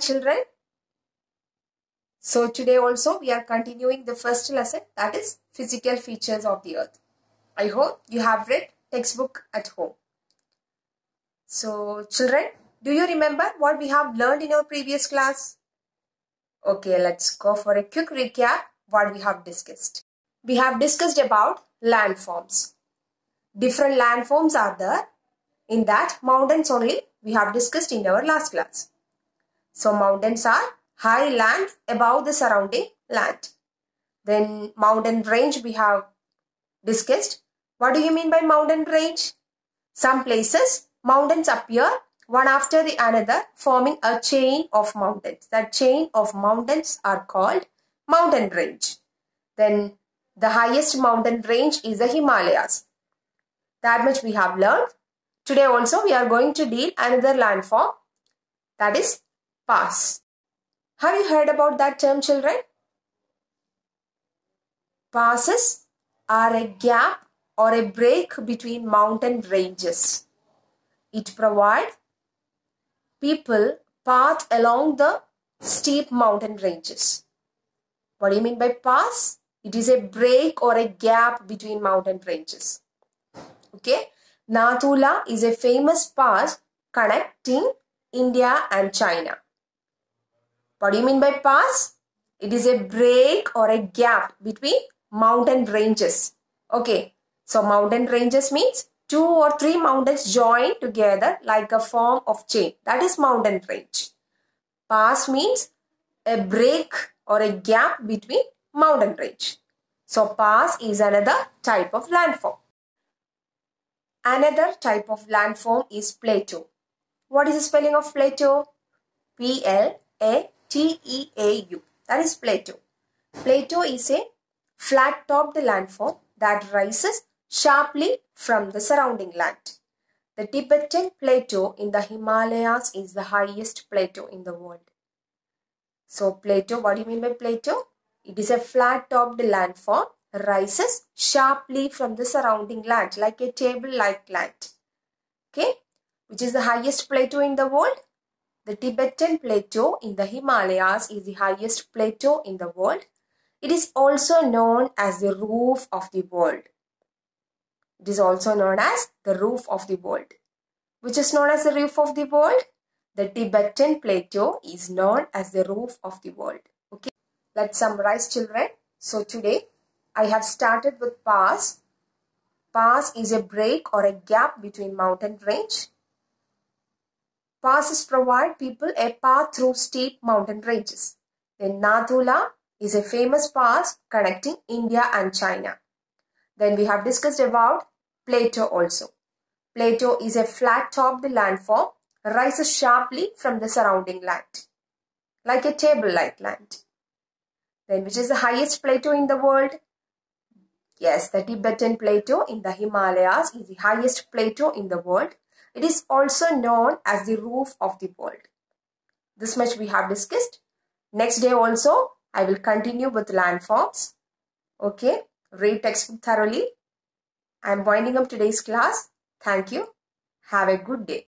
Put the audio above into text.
children? So today also we are continuing the first lesson that is physical features of the earth. I hope you have read textbook at home. So children, do you remember what we have learned in our previous class? Okay, let's go for a quick recap what we have discussed. We have discussed about landforms. Different landforms are there. In that mountains only we have discussed in our last class. So mountains are high land above the surrounding land. Then mountain range we have discussed. What do you mean by mountain range? Some places mountains appear one after the another forming a chain of mountains. That chain of mountains are called mountain range. Then the highest mountain range is the Himalayas. That much we have learned. Today also we are going to deal another landform that is pass. Have you heard about that term children? Passes are a gap or a break between mountain ranges. It provides people path along the steep mountain ranges. What do you mean by pass? It is a break or a gap between mountain ranges. Okay. Nathula is a famous pass connecting India and China. What do you mean by pass? It is a break or a gap between mountain ranges. Okay. So mountain ranges means two or three mountains join together like a form of chain. That is mountain range. Pass means a break or a gap between mountain range. So pass is another type of landform. Another type of landform is plateau. What is the spelling of plateau? P-L-A-T-E-A-U. That is plateau. Plateau is a flat-topped landform that rises sharply from the surrounding land. The Tibetan plateau in the Himalayas is the highest plateau in the world. So plateau, what do you mean by plateau? It is a flat-topped landform rises sharply from the surrounding land like a table-like land. Okay, which is the highest plateau in the world? The Tibetan plateau in the Himalayas is the highest plateau in the world. It is also known as the roof of the world. It is also known as the roof of the world. Which is known as the roof of the world? The Tibetan plateau is known as the roof of the world. Okay, let's summarize children. So today I have started with pass. Pass is a break or a gap between mountain range. Passes provide people a path through steep mountain ranges. Then Nathula is a famous pass connecting India and China. Then we have discussed about plateau also. Plateau is a flat-topped landform, rises sharply from the surrounding land, like a table-like land. Then which is the highest plateau in the world? Yes, the Tibetan plateau in the Himalayas is the highest plateau in the world. It is also known as the roof of the world. This much we have discussed. Next day also, I will continue with landforms. Okay, read textbook thoroughly. I am winding up today's class. Thank you. Have a good day.